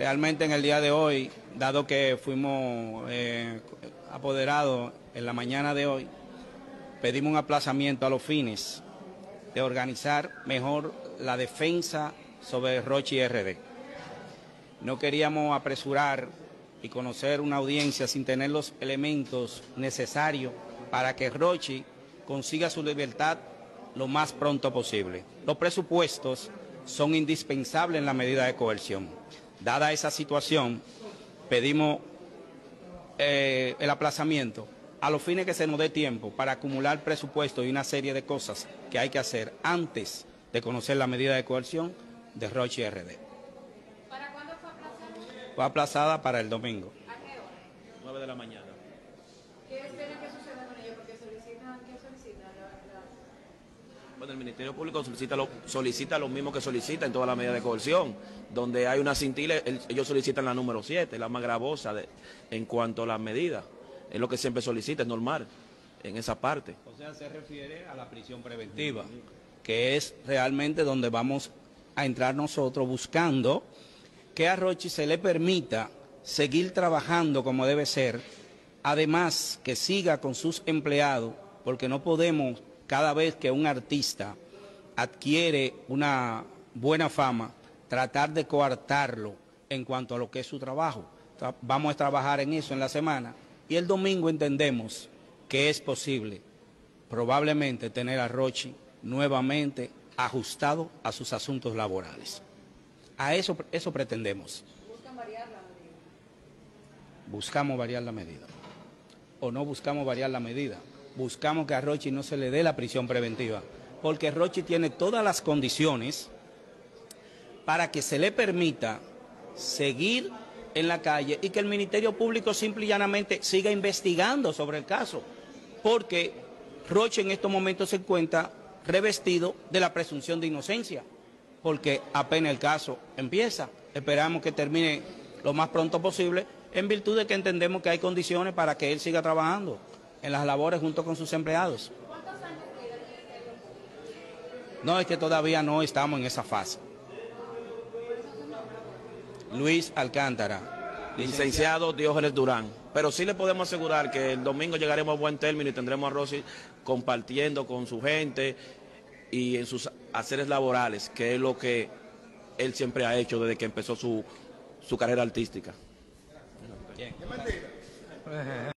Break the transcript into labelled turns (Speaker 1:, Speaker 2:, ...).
Speaker 1: Realmente en el día de hoy, dado que fuimos eh, apoderados en la mañana de hoy, pedimos un aplazamiento a los fines de organizar mejor la defensa sobre Rochi RD. No queríamos apresurar y conocer una audiencia sin tener los elementos necesarios para que Rochi consiga su libertad lo más pronto posible. Los presupuestos son indispensables en la medida de coerción. Dada esa situación, pedimos eh, el aplazamiento a los fines que se nos dé tiempo para acumular presupuesto y una serie de cosas que hay que hacer antes de conocer la medida de coerción de Roche RD.
Speaker 2: ¿Para cuándo fue aplazada?
Speaker 1: Fue aplazada para el domingo.
Speaker 2: ¿A qué hora?
Speaker 3: 9 de la mañana.
Speaker 2: ¿Qué esperan que suceda con ellos? Porque solicitan, ¿qué solicitan? La, la...
Speaker 3: Bueno, el Ministerio Público solicita lo, solicita mismo que solicita en todas las medidas de coerción. Donde hay una cintila, el- ellos solicitan la número 7, la más gravosa de- en cuanto a las medidas. Es lo que siempre solicita, es normal en esa parte.
Speaker 1: O sea, se refiere a la prisión preventiva, que es realmente donde vamos a entrar nosotros buscando que a Rochi se le permita seguir trabajando como debe ser, además que siga con sus empleados, porque no podemos cada vez que un artista adquiere una buena fama, tratar de coartarlo en cuanto a lo que es su trabajo. Tra- Vamos a trabajar en eso en la semana y el domingo entendemos que es posible probablemente tener a Rochi nuevamente ajustado a sus asuntos laborales. A eso, eso pretendemos.
Speaker 2: Buscan variar la medida.
Speaker 1: Buscamos variar la medida. O no buscamos variar la medida. Buscamos que a Rochi no se le dé la prisión preventiva. Porque Rochi tiene todas las condiciones para que se le permita seguir en la calle y que el Ministerio Público simple y llanamente siga investigando sobre el caso. Porque Roche en estos momentos se encuentra revestido de la presunción de inocencia. Porque apenas el caso empieza. Esperamos que termine lo más pronto posible en virtud de que entendemos que hay condiciones para que él siga trabajando en las labores junto con sus empleados. No, es que todavía no estamos en esa fase. Luis Alcántara,
Speaker 3: Licenciado Diógenes Durán. Pero sí le podemos asegurar que el domingo llegaremos a buen término y tendremos a Rosy compartiendo con su gente y en sus haceres laborales, que es lo que él siempre ha hecho desde que empezó su, su carrera artística.
Speaker 1: Bien.